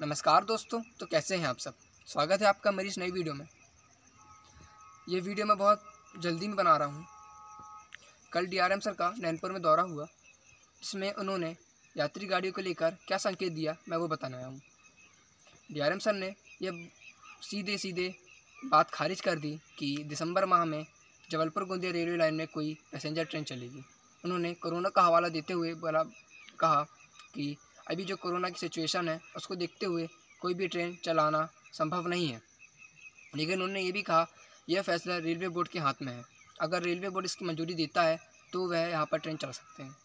नमस्कार दोस्तों तो कैसे हैं आप सब? स्वागत है आपका मेरी इस नई वीडियो में। ये वीडियो मैं बहुत जल्दी में बना रहा हूँ। कल डीआरएम सर का नैनपुर में दौरा हुआ, जिसमें उन्होंने यात्री गाड़ियों को लेकर क्या संकेत दिया, मैं वो बताने आया हूँ। डीआरएम सर ने यह सीधे सीधे बात खारिज कर दी कि दिसंबर माह में जबलपुर गोंदिया रेलवे लाइन में कोई पैसेंजर ट्रेन चलेगी। उन्होंने कोरोना का हवाला देते हुए बोला, कहा कि अभी जो कोरोना की सिचुएशन है, उसको देखते हुए कोई भी ट्रेन चलाना संभव नहीं है। लेकिन उन्होंने ये भी कहा, यह फैसला रेलवे बोर्ड के हाथ में है। अगर रेलवे बोर्ड इसकी मंजूरी देता है तो वह यहाँ पर ट्रेन चला सकते हैं।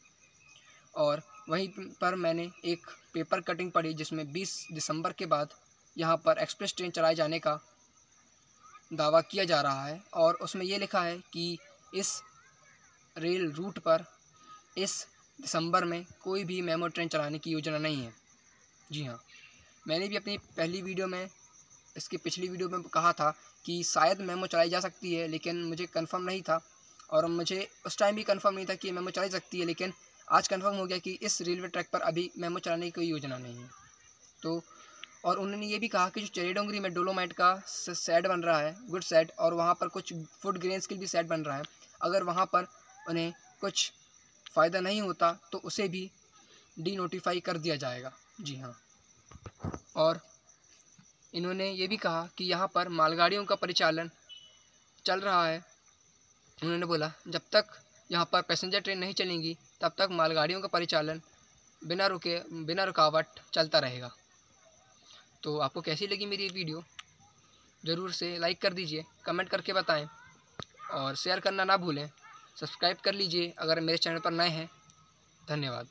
और वहीं पर मैंने एक पेपर कटिंग पढ़ी, जिसमें 20 दिसंबर के बाद यहाँ पर एक्सप्रेस ट्रेन चलाए जाने का दावा किया जा रहा है। और उसमें ये लिखा है कि इस रेल रूट पर, इस दिसंबर में कोई भी मेमो ट्रेन चलाने की योजना नहीं है। जी हाँ मैंने भी अपनी पहली वीडियो में, इसकी पिछली वीडियो में कहा था कि शायद मेमो चलाई जा सकती है, लेकिन मुझे कंफर्म नहीं था और मुझे उस टाइम भी कंफर्म नहीं था कि मेमो चलाई सकती है, लेकिन आज कंफर्म हो गया कि इस रेलवे ट्रैक पर अभी मेमो चलाने की कोई योजना नहीं है। तो और उन्होंने ये भी कहा कि जो चेरी डोंगरी में डोलोमाइट का सेट बन रहा है, गुड सेट, और वहाँ पर कुछ फ़ूड ग्रेन्स के भी सेट बन रहा है, अगर वहाँ पर उन्हें कुछ फ़ायदा नहीं होता तो उसे भी डी नोटिफाई कर दिया जाएगा। जी हाँ। और इन्होंने ये भी कहा कि यहाँ पर मालगाड़ियों का परिचालन चल रहा है। उन्होंने बोला, जब तक यहाँ पर पैसेंजर ट्रेन नहीं चलेंगी, तब तक मालगाड़ियों का परिचालन बिना रुके, बिना रुकावट चलता रहेगा। तो आपको कैसी लगी मेरी वीडियो? ज़रूर से लाइक कर दीजिए कमेंट करके बताएँ और शेयर करना ना भूलें। सब्सक्राइब कर लीजिए अगर मेरे चैनल पर नए हैं। धन्यवाद।